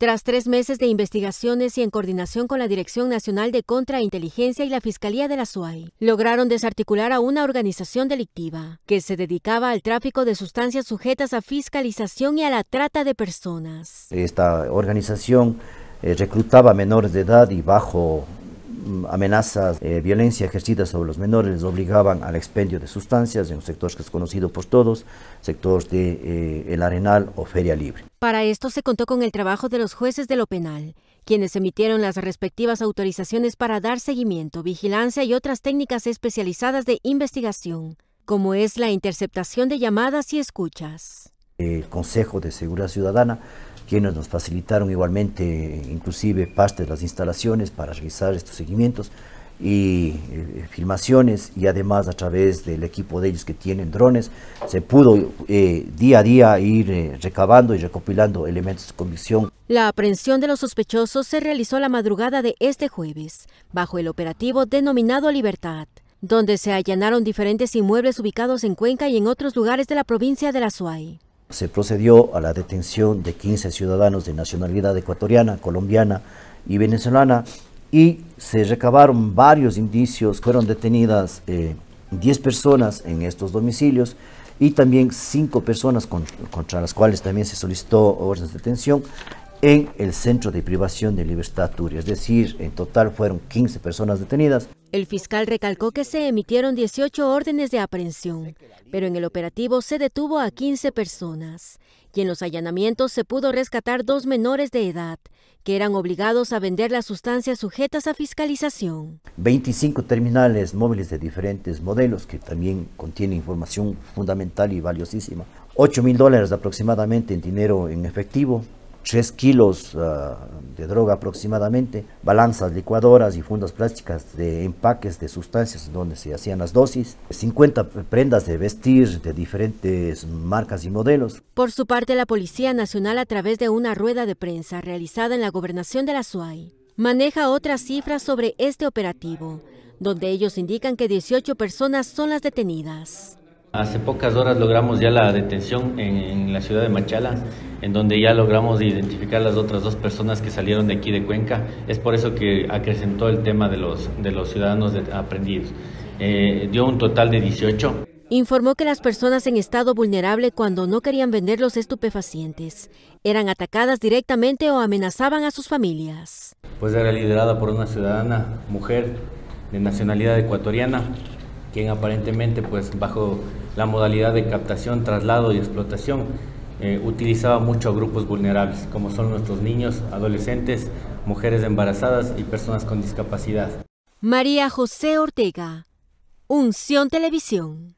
Tras tres meses de investigaciones y en coordinación con la Dirección Nacional de Contrainteligencia y la Fiscalía de la SUAI, lograron desarticular a una organización delictiva que se dedicaba al tráfico de sustancias sujetas a fiscalización y a la trata de personas. Esta organización eh, reclutaba menores de edad y bajo amenazas, eh, violencia ejercida sobre los menores les obligaban al expendio de sustancias en un sector que es conocido por todos, sector de eh, El Arenal o Feria Libre. Para esto se contó con el trabajo de los jueces de lo penal, quienes emitieron las respectivas autorizaciones para dar seguimiento, vigilancia y otras técnicas especializadas de investigación, como es la interceptación de llamadas y escuchas. El Consejo de Seguridad Ciudadana quienes nos facilitaron igualmente inclusive parte de las instalaciones para realizar estos seguimientos y eh, filmaciones y además a través del equipo de ellos que tienen drones se pudo eh, día a día ir eh, recabando y recopilando elementos de convicción. La aprehensión de los sospechosos se realizó la madrugada de este jueves bajo el operativo denominado Libertad donde se allanaron diferentes inmuebles ubicados en Cuenca y en otros lugares de la provincia de La Suay. Se procedió a la detención de 15 ciudadanos de nacionalidad ecuatoriana, colombiana y venezolana y se recabaron varios indicios, fueron detenidas 10 eh, personas en estos domicilios y también 5 personas contra las cuales también se solicitó órdenes de detención en el Centro de Privación de Libertad Turia, es decir, en total fueron 15 personas detenidas. El fiscal recalcó que se emitieron 18 órdenes de aprehensión, pero en el operativo se detuvo a 15 personas y en los allanamientos se pudo rescatar dos menores de edad que eran obligados a vender las sustancias sujetas a fiscalización. 25 terminales móviles de diferentes modelos que también contienen información fundamental y valiosísima. 8 mil dólares aproximadamente en dinero en efectivo, 3 kilos ah, de droga aproximadamente, balanzas, licuadoras y fundas plásticas de empaques de sustancias donde se hacían las dosis, 50 prendas de vestir de diferentes marcas y modelos. Por su parte, la Policía Nacional, a través de una rueda de prensa realizada en la gobernación de la SUAY, maneja otras cifras sobre este operativo, donde ellos indican que 18 personas son las detenidas. Hace pocas horas logramos ya la detención en, la ciudad de Machala, en donde ya logramos identificar las otras dos personas que salieron de aquí de Cuenca. Es por eso que acrecentó el tema de los, de los ciudadanos aprendidos. Eh, dio un total de 18. Informó que las personas en estado vulnerable cuando no querían vender los estupefacientes eran atacadas directamente o amenazaban a sus familias. Pues era liderada por una ciudadana, mujer de nacionalidad ecuatoriana, quien aparentemente pues bajo la modalidad de captación, traslado y explotación eh, utilizaba mucho a grupos vulnerables, como son nuestros niños, adolescentes, mujeres embarazadas y personas con discapacidad. María José Ortega, Unción Televisión.